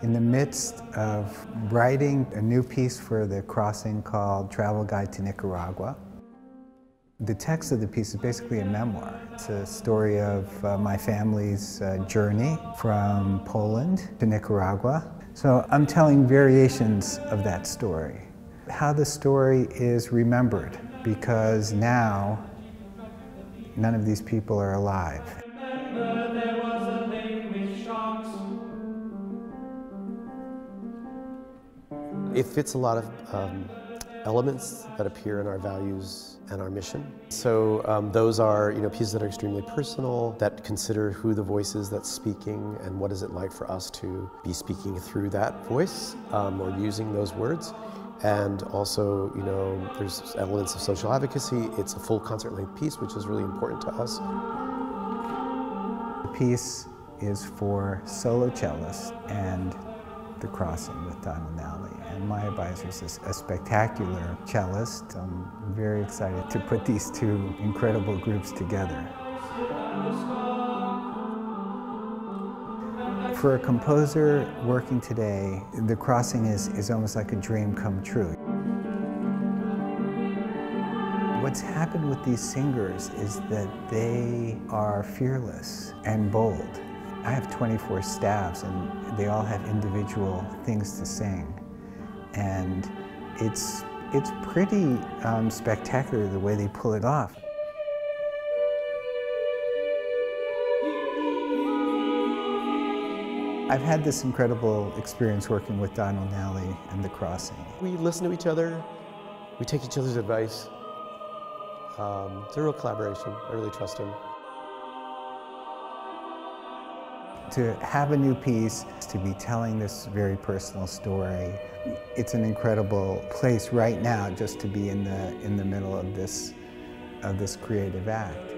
In the midst of writing a new piece for the crossing called Travel Guide to Nicaragua. The text of the piece is basically a memoir. It's a story of uh, my family's uh, journey from Poland to Nicaragua. So I'm telling variations of that story. How the story is remembered, because now none of these people are alive. It fits a lot of um, elements that appear in our values and our mission. So um, those are you know pieces that are extremely personal, that consider who the voice is that's speaking and what is it like for us to be speaking through that voice um, or using those words. And also, you know, there's elements of social advocacy. It's a full concert-length piece, which is really important to us. The piece is for solo cellist and the Crossing with Donald Nally. And Maya Beiser is a spectacular cellist. I'm very excited to put these two incredible groups together. For a composer working today, The Crossing is, is almost like a dream come true. What's happened with these singers is that they are fearless and bold. I have 24 staffs and they all have individual things to sing. And it's, it's pretty um, spectacular the way they pull it off. I've had this incredible experience working with Don Nally and The Crossing. We listen to each other, we take each other's advice. Um, it's a real collaboration. I really trust him to have a new piece, to be telling this very personal story, it's an incredible place right now just to be in the, in the middle of this, of this creative act.